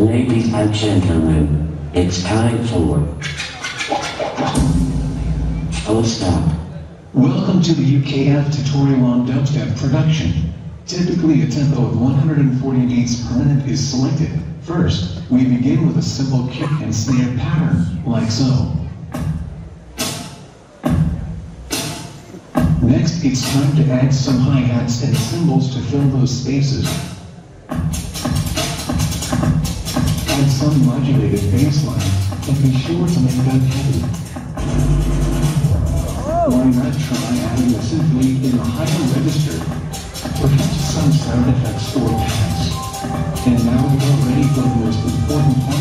Ladies and gentlemen, it's time for. Oh, stop. Welcome to the UKF tutorial on dubstep production. Typically, a tempo of 140 beats per minute is selected. First, we begin with a simple kick and snare pattern, like so. Next, it's time to add some hi-hats and cymbals to fill those spaces. Add some modulated bass lines, and be sure to make that heavy. Oh. Why not try adding a lead in the higher register? Perhaps some sound effects or pads. And now we are ready for the most important part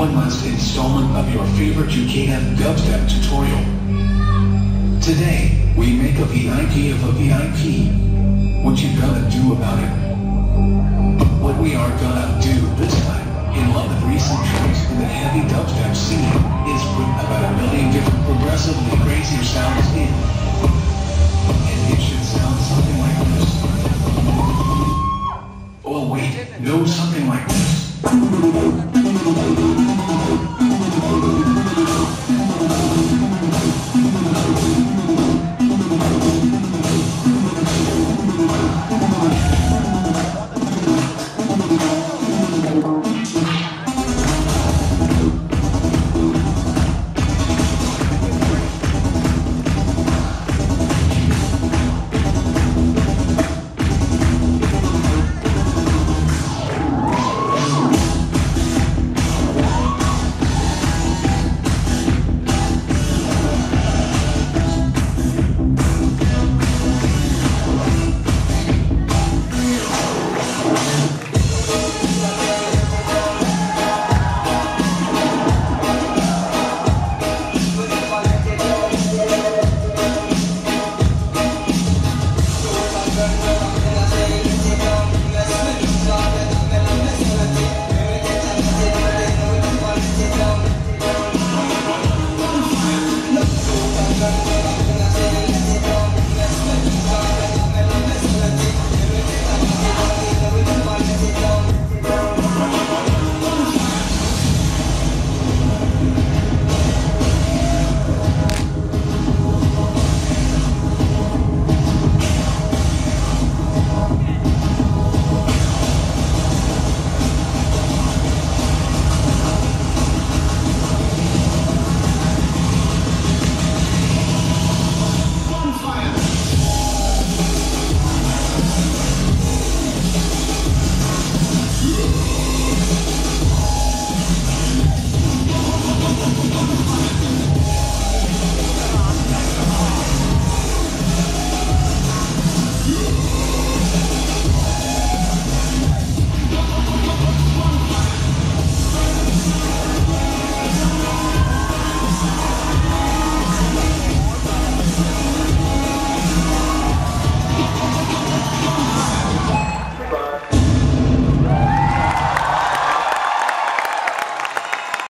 one last installment of your favorite UKF dubstep tutorial. Today, we make a VIP of a VIP what you gonna do about it? What we are gonna do this time, in love with recent tracks in the heavy dubstep scene, is about a million different progressively crazier sounds in.